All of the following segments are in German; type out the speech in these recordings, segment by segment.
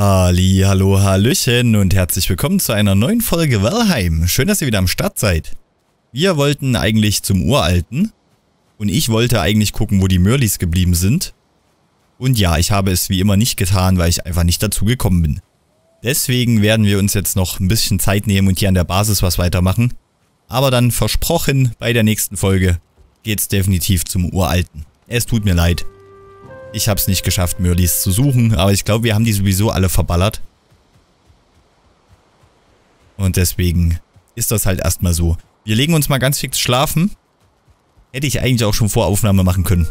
Ali, hallo, hallöchen und herzlich willkommen zu einer neuen Folge Valheim. Schön, dass ihr wieder am Start seid. Wir wollten eigentlich zum Uralten und ich wollte eigentlich gucken, wo die Mörlis geblieben sind. Und ja, ich habe es wie immer nicht getan, weil ich einfach nicht dazu gekommen bin. Deswegen werden wir uns jetzt noch ein bisschen Zeit nehmen und hier an der Basis was weitermachen. Aber dann versprochen, bei der nächsten Folge geht's definitiv zum Uralten. Es tut mir leid. Ich habe es nicht geschafft, Mörlis zu suchen, aber ich glaube, wir haben die sowieso alle verballert. Und deswegen ist das halt erstmal so. Wir legen uns mal ganz fix schlafen. Hätte ich eigentlich auch schon vor Aufnahme machen können.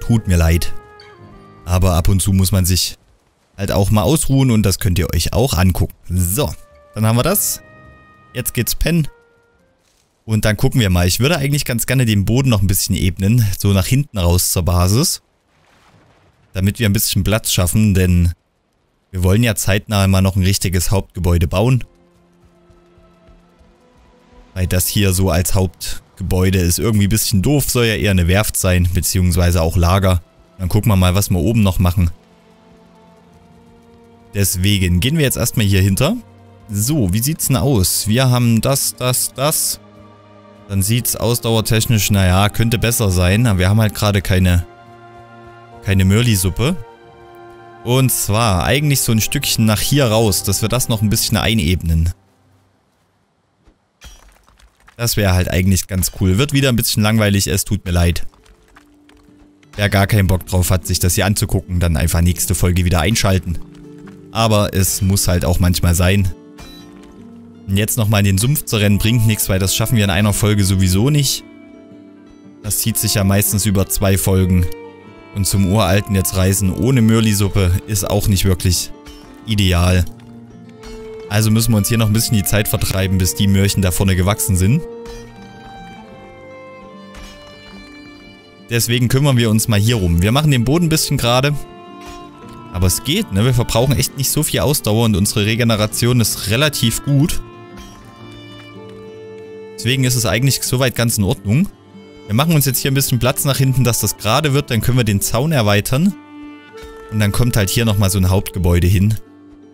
Tut mir leid. Aber ab und zu muss man sich halt auch mal ausruhen und das könnt ihr euch auch angucken. So, dann haben wir das. Jetzt geht's pennen. Und dann gucken wir mal. Ich würde eigentlich ganz gerne den Boden noch ein bisschen ebnen. So nach hinten raus zur Basis damit wir ein bisschen Platz schaffen, denn wir wollen ja zeitnah mal noch ein richtiges Hauptgebäude bauen. Weil das hier so als Hauptgebäude ist irgendwie ein bisschen doof, soll ja eher eine Werft sein, beziehungsweise auch Lager. Dann gucken wir mal, was wir oben noch machen. Deswegen gehen wir jetzt erstmal hier hinter. So, wie sieht's denn aus? Wir haben das, das, das. Dann sieht's ausdauertechnisch, naja, könnte besser sein. Aber wir haben halt gerade keine keine Mörli-Suppe. Und zwar eigentlich so ein Stückchen nach hier raus, dass wir das noch ein bisschen einebnen. Das wäre halt eigentlich ganz cool. Wird wieder ein bisschen langweilig, es tut mir leid. Wer gar keinen Bock drauf hat, sich das hier anzugucken, dann einfach nächste Folge wieder einschalten. Aber es muss halt auch manchmal sein. Und jetzt nochmal in den Sumpf zu rennen bringt nichts, weil das schaffen wir in einer Folge sowieso nicht. Das zieht sich ja meistens über zwei Folgen. Und zum Uralten jetzt reisen ohne Mörli-Suppe ist auch nicht wirklich ideal. Also müssen wir uns hier noch ein bisschen die Zeit vertreiben, bis die Möhrchen da vorne gewachsen sind. Deswegen kümmern wir uns mal hier rum. Wir machen den Boden ein bisschen gerade. Aber es geht, ne? Wir verbrauchen echt nicht so viel Ausdauer und unsere Regeneration ist relativ gut. Deswegen ist es eigentlich soweit ganz in Ordnung. Wir machen uns jetzt hier ein bisschen Platz nach hinten, dass das gerade wird. Dann können wir den Zaun erweitern. Und dann kommt halt hier nochmal so ein Hauptgebäude hin.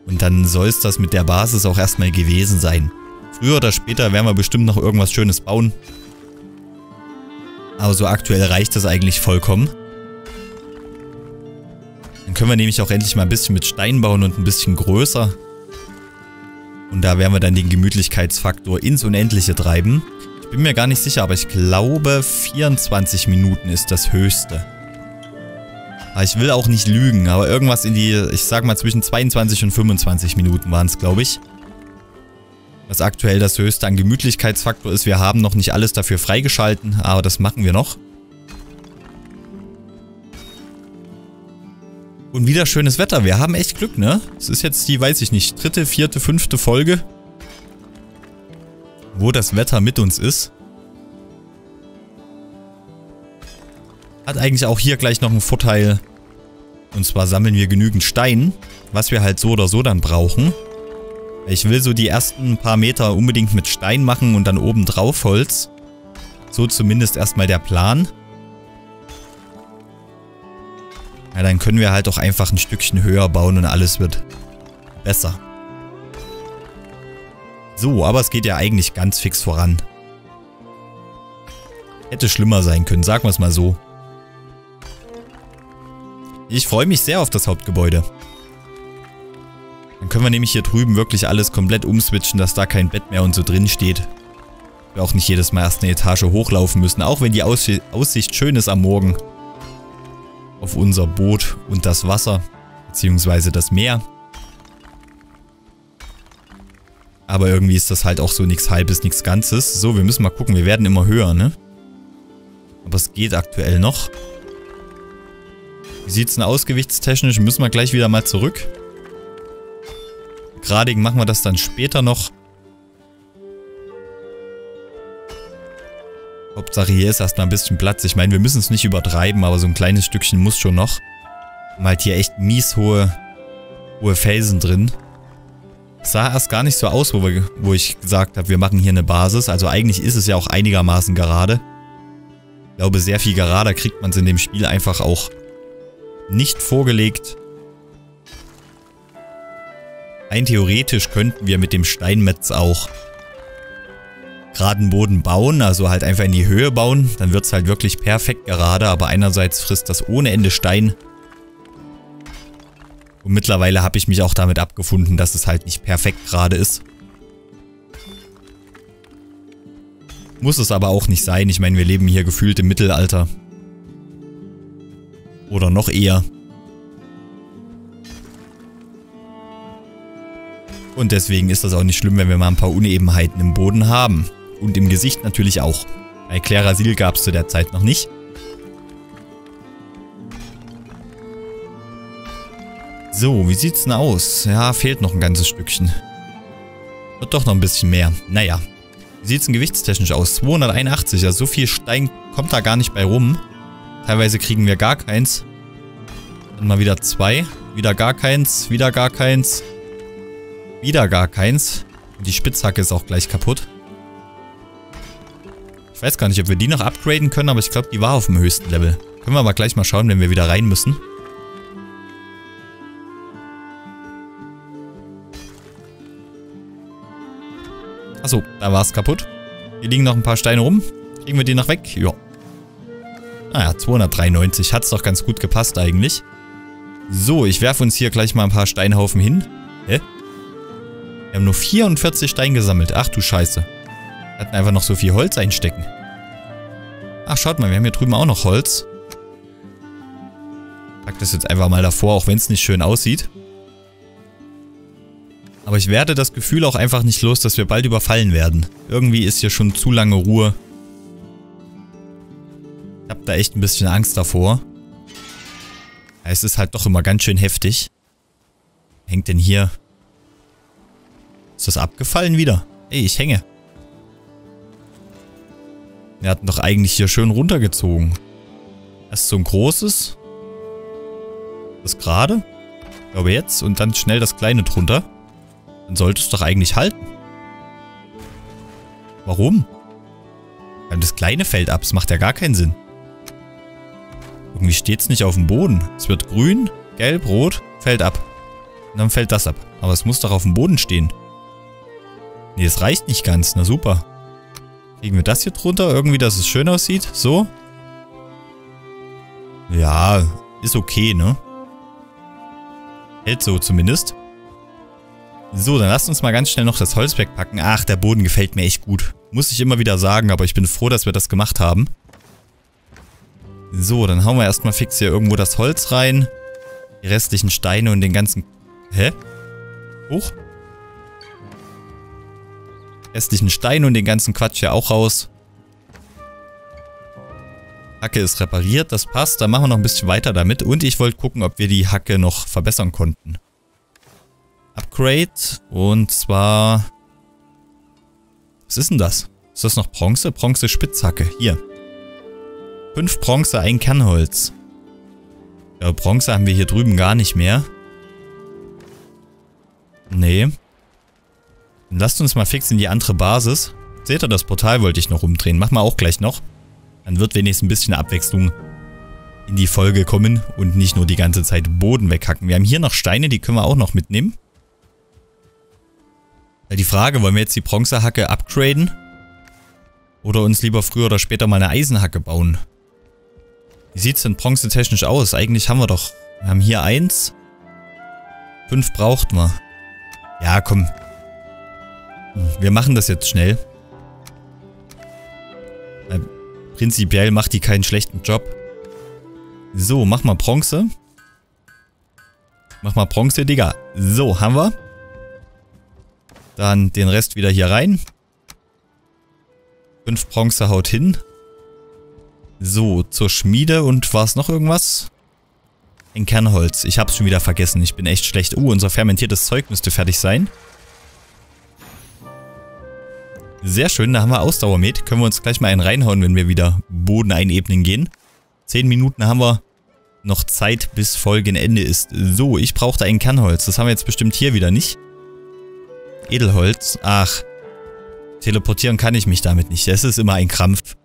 Und dann soll es das mit der Basis auch erstmal gewesen sein. Früher oder später werden wir bestimmt noch irgendwas Schönes bauen. Aber so aktuell reicht das eigentlich vollkommen. Dann können wir nämlich auch endlich mal ein bisschen mit Stein bauen und ein bisschen größer. Und da werden wir dann den Gemütlichkeitsfaktor ins Unendliche treiben. Ich bin mir gar nicht sicher, aber ich glaube 24 Minuten ist das höchste. Aber ich will auch nicht lügen, aber irgendwas in die, ich sag mal zwischen 22 und 25 Minuten waren es, glaube ich. Was aktuell das höchste an Gemütlichkeitsfaktor ist. Wir haben noch nicht alles dafür freigeschalten, aber das machen wir noch. Und wieder schönes Wetter. Wir haben echt Glück, ne? Es ist jetzt die, weiß ich nicht, dritte, vierte, fünfte Folge wo das Wetter mit uns ist. Hat eigentlich auch hier gleich noch einen Vorteil. Und zwar sammeln wir genügend Stein, was wir halt so oder so dann brauchen. Ich will so die ersten paar Meter unbedingt mit Stein machen und dann oben drauf Holz. So zumindest erstmal der Plan. Ja, dann können wir halt auch einfach ein Stückchen höher bauen und alles wird besser. So, aber es geht ja eigentlich ganz fix voran. Hätte schlimmer sein können, sagen wir es mal so. Ich freue mich sehr auf das Hauptgebäude. Dann können wir nämlich hier drüben wirklich alles komplett umswitchen, dass da kein Bett mehr und so drin steht. Wir auch nicht jedes Mal erst eine Etage hochlaufen müssen, auch wenn die Aussicht schön ist am Morgen. Auf unser Boot und das Wasser, beziehungsweise das Meer. Aber irgendwie ist das halt auch so nichts Halbes, nichts Ganzes. So, wir müssen mal gucken. Wir werden immer höher, ne? Aber es geht aktuell noch. Wie sieht es denn aus gewichtstechnisch? Müssen wir gleich wieder mal zurück. Gradigen machen wir das dann später noch. Hauptsache hier ist erstmal ein bisschen Platz. Ich meine, wir müssen es nicht übertreiben, aber so ein kleines Stückchen muss schon noch. Wir haben halt hier echt mies hohe, hohe Felsen drin sah erst gar nicht so aus, wo, wir, wo ich gesagt habe, wir machen hier eine Basis. Also eigentlich ist es ja auch einigermaßen gerade. Ich glaube, sehr viel gerader kriegt man es in dem Spiel einfach auch nicht vorgelegt. Rein theoretisch könnten wir mit dem Steinmetz auch geraden Boden bauen, also halt einfach in die Höhe bauen. Dann wird es halt wirklich perfekt gerade, aber einerseits frisst das ohne Ende Stein. Und mittlerweile habe ich mich auch damit abgefunden, dass es halt nicht perfekt gerade ist. Muss es aber auch nicht sein. Ich meine, wir leben hier gefühlt im Mittelalter. Oder noch eher. Und deswegen ist das auch nicht schlimm, wenn wir mal ein paar Unebenheiten im Boden haben. Und im Gesicht natürlich auch. Bei Klerasil gab es zu der Zeit noch nicht. So, wie sieht's denn aus? Ja, fehlt noch ein ganzes Stückchen. Wird doch noch ein bisschen mehr. Naja. Wie sieht's denn gewichtstechnisch aus? 281, also so viel Stein kommt da gar nicht bei rum. Teilweise kriegen wir gar keins. Dann mal wieder zwei. Wieder gar keins, wieder gar keins. Wieder gar keins. Und die Spitzhacke ist auch gleich kaputt. Ich weiß gar nicht, ob wir die noch upgraden können, aber ich glaube, die war auf dem höchsten Level. Können wir aber gleich mal schauen, wenn wir wieder rein müssen. Achso, da war es kaputt. Hier liegen noch ein paar Steine rum. Kriegen wir die noch weg? Ja. Naja, 293. Hat es doch ganz gut gepasst eigentlich. So, ich werfe uns hier gleich mal ein paar Steinhaufen hin. Hä? Wir haben nur 44 Steine gesammelt. Ach du Scheiße. Wir hatten einfach noch so viel Holz einstecken. Ach, schaut mal, wir haben hier drüben auch noch Holz. Pack das jetzt einfach mal davor, auch wenn es nicht schön aussieht. Aber ich werde das Gefühl auch einfach nicht los, dass wir bald überfallen werden. Irgendwie ist hier schon zu lange Ruhe. Ich habe da echt ein bisschen Angst davor. Es ist halt doch immer ganz schön heftig. Hängt denn hier... Ist das abgefallen wieder? Ey, ich hänge. Wir hatten doch eigentlich hier schön runtergezogen. Erst so ein großes. Das gerade. Ich glaube jetzt. Und dann schnell das kleine drunter. Dann sollte es doch eigentlich halten. Warum? Weil das kleine fällt ab. Das macht ja gar keinen Sinn. Irgendwie steht es nicht auf dem Boden. Es wird grün, gelb, rot, fällt ab. Und dann fällt das ab. Aber es muss doch auf dem Boden stehen. Nee, es reicht nicht ganz. Na super. Kriegen wir das hier drunter? Irgendwie, dass es schön aussieht? So? Ja, ist okay, ne? Hält so zumindest. So, dann lasst uns mal ganz schnell noch das Holz wegpacken. Ach, der Boden gefällt mir echt gut. Muss ich immer wieder sagen, aber ich bin froh, dass wir das gemacht haben. So, dann hauen wir erstmal fix hier irgendwo das Holz rein. Die restlichen Steine und den ganzen... Hä? Hoch? restlichen Steine und den ganzen Quatsch hier auch raus. Hacke ist repariert, das passt. Dann machen wir noch ein bisschen weiter damit. Und ich wollte gucken, ob wir die Hacke noch verbessern konnten. Upgrade. Und zwar... Was ist denn das? Ist das noch Bronze? Bronze Spitzhacke. Hier. Fünf Bronze, ein Kernholz. Ja, Bronze haben wir hier drüben gar nicht mehr. Nee. Dann lasst uns mal fix in die andere Basis. Seht ihr, das Portal wollte ich noch umdrehen. Machen wir auch gleich noch. Dann wird wenigstens ein bisschen Abwechslung in die Folge kommen und nicht nur die ganze Zeit Boden weghacken. Wir haben hier noch Steine, die können wir auch noch mitnehmen. Die Frage, wollen wir jetzt die Bronzehacke upgraden? Oder uns lieber früher oder später mal eine Eisenhacke bauen? Wie sieht es denn bronzetechnisch aus? Eigentlich haben wir doch... Wir haben hier eins. Fünf braucht man. Ja, komm. Wir machen das jetzt schnell. Äh, prinzipiell macht die keinen schlechten Job. So, mach mal Bronze. Mach mal Bronze, Digga. So, haben wir. Dann den Rest wieder hier rein. Fünf Bronze haut hin. So, zur Schmiede und war es noch irgendwas? Ein Kernholz. Ich hab's schon wieder vergessen. Ich bin echt schlecht. Uh, unser fermentiertes Zeug müsste fertig sein. Sehr schön, da haben wir Ausdauermet. Können wir uns gleich mal einen reinhauen, wenn wir wieder Boden einebnen gehen. Zehn Minuten haben wir noch Zeit, bis Folgenende ist. So, ich brauchte ein Kernholz. Das haben wir jetzt bestimmt hier wieder nicht. Edelholz. Ach, teleportieren kann ich mich damit nicht. Das ist immer ein Krampf.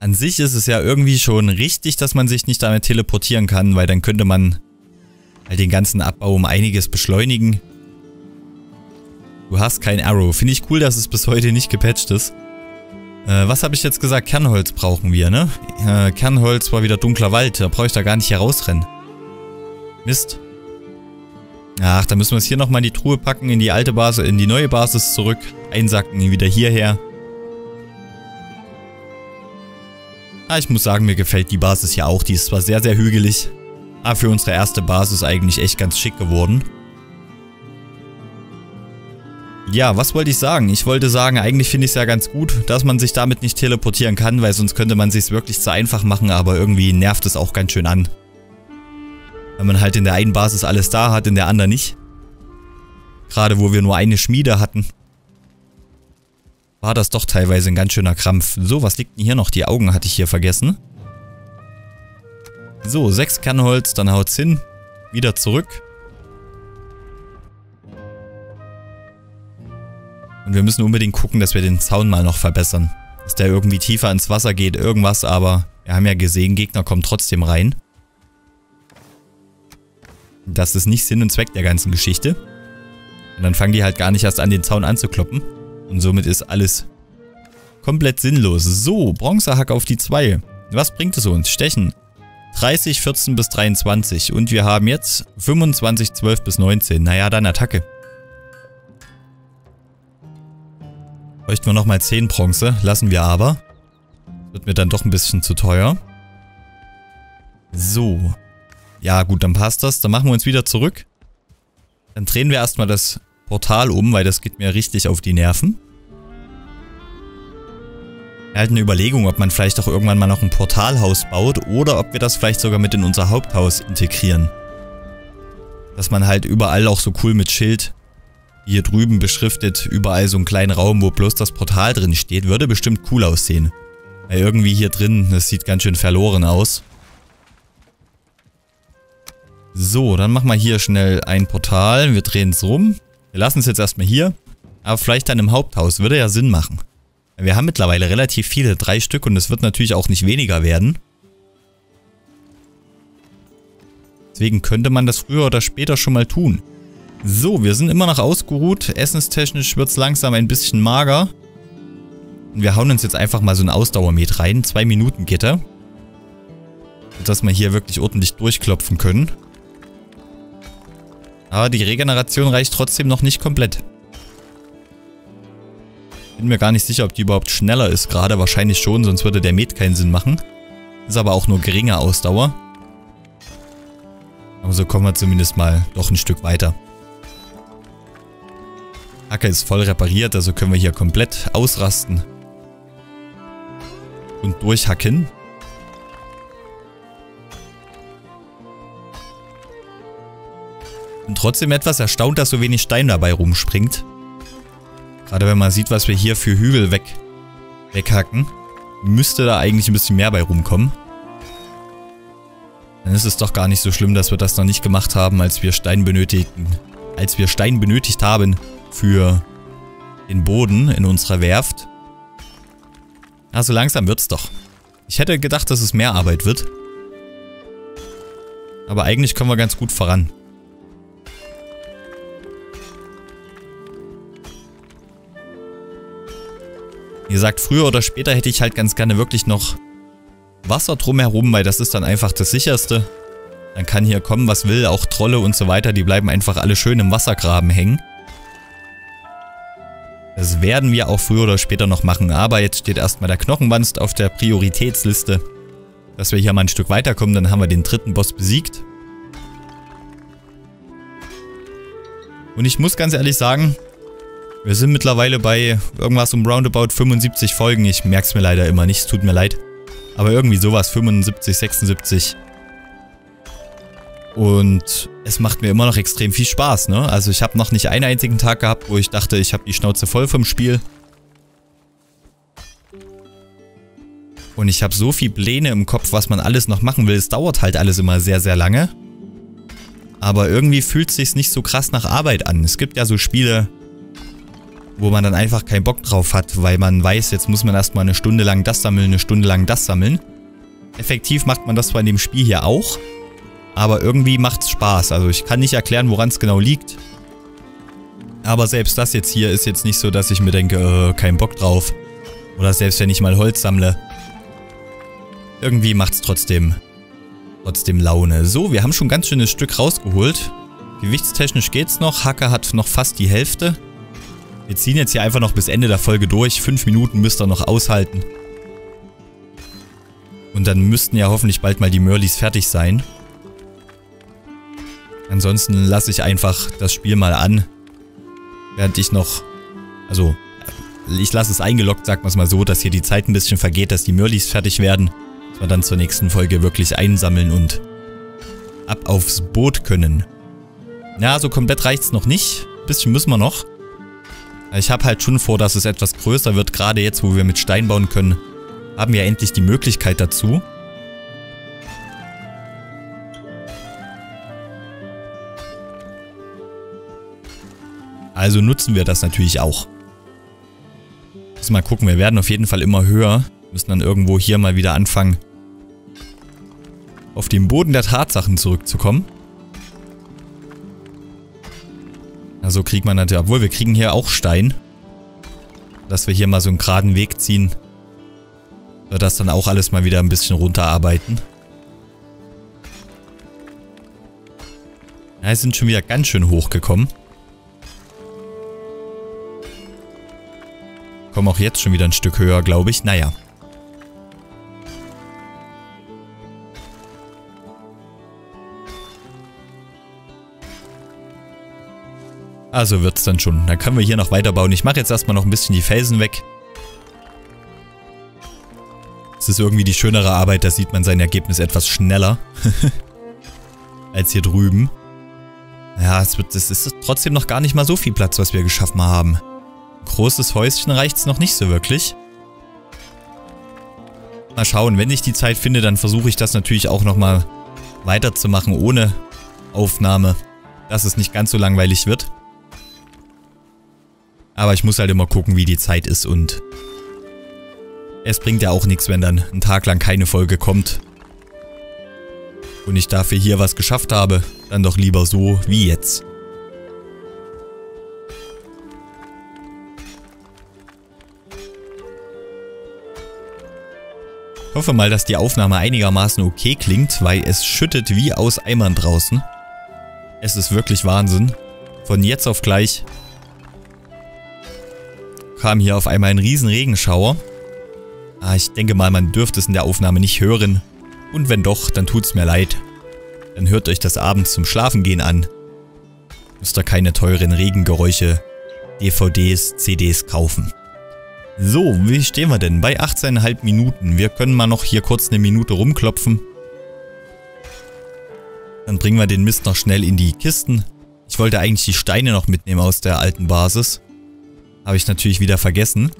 An sich ist es ja irgendwie schon richtig, dass man sich nicht damit teleportieren kann, weil dann könnte man halt den ganzen Abbau um einiges beschleunigen. Du hast kein Arrow. Finde ich cool, dass es bis heute nicht gepatcht ist. Äh, was habe ich jetzt gesagt? Kernholz brauchen wir, ne? Äh, Kernholz war wieder dunkler Wald. Da brauche ich da gar nicht herausrennen. Mist. Ach, da müssen wir es hier nochmal in die Truhe packen, in die alte Basis, in die neue Basis zurück. Einsacken, wieder hierher. Ah, ich muss sagen, mir gefällt die Basis ja auch. Die ist zwar sehr, sehr hügelig, aber für unsere erste Basis eigentlich echt ganz schick geworden. Ja, was wollte ich sagen? Ich wollte sagen, eigentlich finde ich es ja ganz gut, dass man sich damit nicht teleportieren kann, weil sonst könnte man sich wirklich zu einfach machen, aber irgendwie nervt es auch ganz schön an. Wenn man halt in der einen Basis alles da hat, in der anderen nicht. Gerade wo wir nur eine Schmiede hatten. War das doch teilweise ein ganz schöner Krampf. So, was liegt denn hier noch? Die Augen hatte ich hier vergessen. So, sechs Kernholz, dann haut's hin. Wieder zurück. Und wir müssen unbedingt gucken, dass wir den Zaun mal noch verbessern. Dass der irgendwie tiefer ins Wasser geht, irgendwas, aber wir haben ja gesehen, Gegner kommen trotzdem rein. Das ist nicht Sinn und Zweck der ganzen Geschichte. Und dann fangen die halt gar nicht erst an, den Zaun anzukloppen. Und somit ist alles komplett sinnlos. So, Bronzehack auf die 2. Was bringt es uns? Stechen. 30, 14 bis 23. Und wir haben jetzt 25, 12 bis 19. Naja, dann Attacke. Bräuchten wir nochmal 10 Bronze. Lassen wir aber. Wird mir dann doch ein bisschen zu teuer. So. Ja gut, dann passt das. Dann machen wir uns wieder zurück. Dann drehen wir erstmal das Portal um, weil das geht mir richtig auf die Nerven. Halt eine Überlegung, ob man vielleicht auch irgendwann mal noch ein Portalhaus baut oder ob wir das vielleicht sogar mit in unser Haupthaus integrieren. Dass man halt überall auch so cool mit Schild hier drüben beschriftet, überall so einen kleinen Raum, wo bloß das Portal drin steht, würde bestimmt cool aussehen. Weil irgendwie hier drin, das sieht ganz schön verloren aus. So, dann machen wir hier schnell ein Portal. Wir drehen es rum. Wir lassen es jetzt erstmal hier. Aber vielleicht dann im Haupthaus. Würde ja Sinn machen. Wir haben mittlerweile relativ viele, drei Stück und es wird natürlich auch nicht weniger werden. Deswegen könnte man das früher oder später schon mal tun. So, wir sind immer noch ausgeruht. Essenstechnisch wird es langsam ein bisschen mager. Und wir hauen uns jetzt einfach mal so ein Ausdauermet rein. Zwei Minuten Gitter. Dass wir hier wirklich ordentlich durchklopfen können. Aber die Regeneration reicht trotzdem noch nicht komplett. Bin mir gar nicht sicher, ob die überhaupt schneller ist gerade. Wahrscheinlich schon, sonst würde der Met keinen Sinn machen. Ist aber auch nur geringe Ausdauer. Aber so kommen wir zumindest mal doch ein Stück weiter. Hacke ist voll repariert, also können wir hier komplett ausrasten. Und durchhacken. Trotzdem etwas erstaunt, dass so wenig Stein dabei rumspringt. Gerade wenn man sieht, was wir hier für Hügel weg, weghacken, müsste da eigentlich ein bisschen mehr bei rumkommen. Dann ist es doch gar nicht so schlimm, dass wir das noch nicht gemacht haben, als wir Stein benötigten. Als wir Stein benötigt haben für den Boden in unserer Werft. Also langsam wird's doch. Ich hätte gedacht, dass es mehr Arbeit wird. Aber eigentlich kommen wir ganz gut voran. Wie gesagt, früher oder später hätte ich halt ganz gerne wirklich noch Wasser drumherum, weil das ist dann einfach das sicherste. Dann kann hier kommen, was will, auch Trolle und so weiter, die bleiben einfach alle schön im Wassergraben hängen. Das werden wir auch früher oder später noch machen, aber jetzt steht erstmal der Knochenwanst auf der Prioritätsliste. Dass wir hier mal ein Stück weiterkommen, dann haben wir den dritten Boss besiegt. Und ich muss ganz ehrlich sagen, wir sind mittlerweile bei irgendwas um roundabout 75 Folgen. Ich merke es mir leider immer nicht, es tut mir leid. Aber irgendwie sowas, 75, 76. Und es macht mir immer noch extrem viel Spaß, ne? Also ich habe noch nicht einen einzigen Tag gehabt, wo ich dachte, ich habe die Schnauze voll vom Spiel. Und ich habe so viel Pläne im Kopf, was man alles noch machen will. Es dauert halt alles immer sehr, sehr lange. Aber irgendwie fühlt es sich nicht so krass nach Arbeit an. Es gibt ja so Spiele, wo man dann einfach keinen Bock drauf hat, weil man weiß, jetzt muss man erstmal eine Stunde lang das sammeln, eine Stunde lang das sammeln. Effektiv macht man das zwar in dem Spiel hier auch, Aber irgendwie macht's Spaß. Also ich kann nicht erklären, woran es genau liegt. Aber selbst das jetzt hier ist jetzt nicht so, dass ich mir denke, äh, kein Bock drauf. Oder selbst wenn ich mal Holz sammle. Irgendwie macht's trotzdem, trotzdem Laune. So, wir haben schon ein ganz schönes Stück rausgeholt. Gewichtstechnisch geht's noch. Hacker hat noch fast die Hälfte. Wir ziehen jetzt hier einfach noch bis Ende der Folge durch. Fünf Minuten müsst ihr noch aushalten. Und dann müssten ja hoffentlich bald mal die Murleys fertig sein. Ansonsten lasse ich einfach das Spiel mal an. Während ich noch... Also, ich lasse es eingeloggt, sagt man es mal so, dass hier die Zeit ein bisschen vergeht, dass die Murleys fertig werden. Dass wir dann zur nächsten Folge wirklich einsammeln und ab aufs Boot können. Ja, so komplett reicht es noch nicht. Ein bisschen müssen wir noch. Ich habe halt schon vor, dass es etwas größer wird, gerade jetzt, wo wir mit Stein bauen können haben wir endlich die Möglichkeit dazu. Also nutzen wir das natürlich auch. Müssen mal gucken, wir werden auf jeden Fall immer höher. Müssen dann irgendwo hier mal wieder anfangen, auf den Boden der Tatsachen zurückzukommen. Also kriegt man natürlich, obwohl wir kriegen hier auch Stein. Dass wir hier mal so einen geraden Weg ziehen das dann auch alles mal wieder ein bisschen runterarbeiten. Ja, sind schon wieder ganz schön hochgekommen. Kommen auch jetzt schon wieder ein Stück höher, glaube ich. Naja. Also wird's dann schon. Dann können wir hier noch weiterbauen. Ich mache jetzt erstmal noch ein bisschen die Felsen weg. Es ist irgendwie die schönere Arbeit, da sieht man sein Ergebnis etwas schneller. als hier drüben. Ja, es, wird, es ist trotzdem noch gar nicht mal so viel Platz, was wir geschaffen haben. Großes Häuschen reicht es noch nicht so wirklich. Mal schauen, wenn ich die Zeit finde, dann versuche ich das natürlich auch nochmal weiterzumachen ohne Aufnahme, dass es nicht ganz so langweilig wird. Aber ich muss halt immer gucken, wie die Zeit ist und es bringt ja auch nichts, wenn dann ein Tag lang keine Folge kommt. Und ich dafür hier was geschafft habe, dann doch lieber so wie jetzt. Ich hoffe mal, dass die Aufnahme einigermaßen okay klingt, weil es schüttet wie aus Eimern draußen. Es ist wirklich Wahnsinn. Von jetzt auf gleich kam hier auf einmal ein riesen Regenschauer. Ah, ich denke mal, man dürfte es in der Aufnahme nicht hören. Und wenn doch, dann tut's mir leid. Dann hört euch das abends zum Schlafengehen an. Müsst ihr keine teuren Regengeräusche, DVDs, CDs kaufen. So, wie stehen wir denn? Bei 18,5 Minuten. Wir können mal noch hier kurz eine Minute rumklopfen. Dann bringen wir den Mist noch schnell in die Kisten. Ich wollte eigentlich die Steine noch mitnehmen aus der alten Basis. Habe ich natürlich wieder vergessen.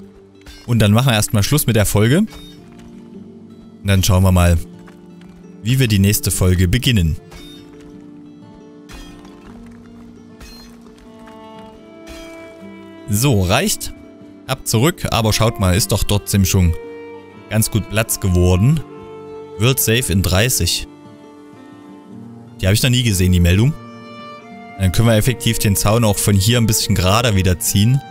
Und dann machen wir erstmal Schluss mit der Folge. Und dann schauen wir mal, wie wir die nächste Folge beginnen. So, reicht. Ab zurück, aber schaut mal, ist doch trotzdem schon ganz gut Platz geworden. World Safe in 30. Die habe ich noch nie gesehen, die Meldung. Dann können wir effektiv den Zaun auch von hier ein bisschen gerader wieder ziehen.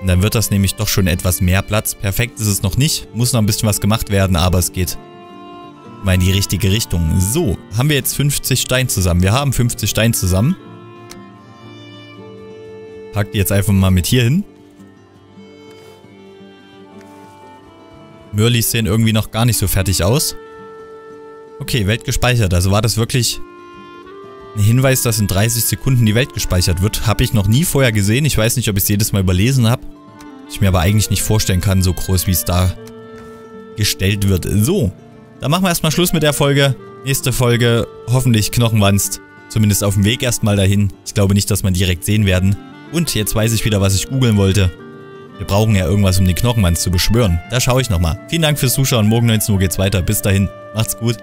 Und dann wird das nämlich doch schon etwas mehr Platz. Perfekt ist es noch nicht, muss noch ein bisschen was gemacht werden, aber es geht mal in die richtige Richtung. So, haben wir jetzt 50 Stein zusammen. Wir haben 50 Stein zusammen. Pack die jetzt einfach mal mit hier hin. Mörlis sehen irgendwie noch gar nicht so fertig aus. Okay, Welt gespeichert. Also war das wirklich ein Hinweis, dass in 30 Sekunden die Welt gespeichert wird. Habe ich noch nie vorher gesehen. Ich weiß nicht, ob ich es jedes Mal überlesen habe. Ich mir aber eigentlich nicht vorstellen kann, so groß wie es da gestellt wird. So, dann machen wir erstmal Schluss mit der Folge. Nächste Folge, hoffentlich Knochenwanst. Zumindest auf dem Weg erstmal dahin. Ich glaube nicht, dass man direkt sehen werden. Und jetzt weiß ich wieder, was ich googeln wollte. Wir brauchen ja irgendwas, um den Knochenwanst zu beschwören. Da schaue ich nochmal. Vielen Dank fürs Zuschauen. Morgen 19 Uhr geht's weiter. Bis dahin. Macht's gut.